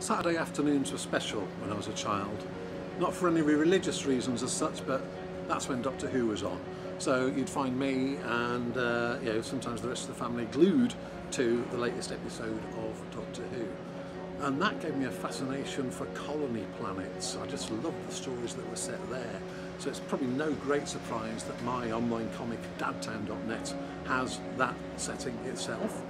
Saturday afternoons were special when I was a child. Not for any religious reasons as such, but that's when Doctor Who was on. So you'd find me and uh, you know sometimes the rest of the family glued to the latest episode of Doctor Who. And that gave me a fascination for colony planets. I just loved the stories that were set there. So it's probably no great surprise that my online comic, dadtown.net, has that setting itself.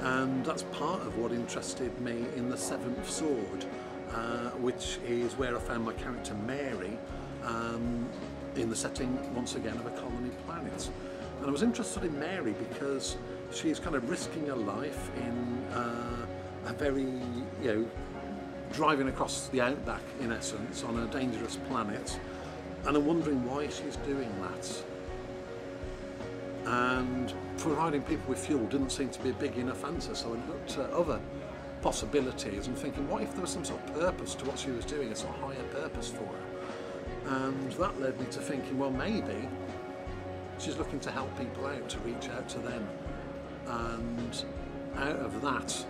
And that's part of what interested me in The Seventh Sword, uh, which is where I found my character Mary um, in the setting, once again, of a colony planet. And I was interested in Mary because she's kind of risking her life in uh, a very, you know, driving across the outback in essence on a dangerous planet and I'm wondering why she's doing that. And providing people with fuel didn't seem to be a big enough answer so I looked at other possibilities and thinking what if there was some sort of purpose to what she was doing, a sort of higher purpose for her. And that led me to thinking well maybe she's looking to help people out, to reach out to them. And out of that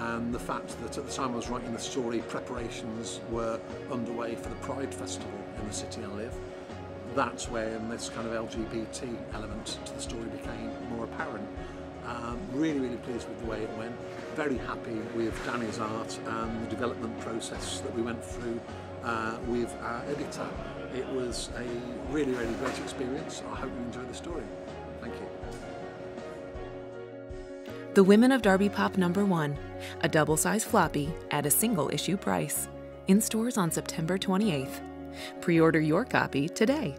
and the fact that at the time I was writing the story, preparations were underway for the Pride Festival in the city I live. That's when this kind of LGBT element to the story became more apparent. Um, really, really pleased with the way it went. Very happy with Danny's art and the development process that we went through uh, with our editor. It was a really, really great experience. I hope you enjoy the story. Thank you. The Women of Darby Pop number one, a double size floppy at a single issue price. In stores on September 28th. Pre order your copy today.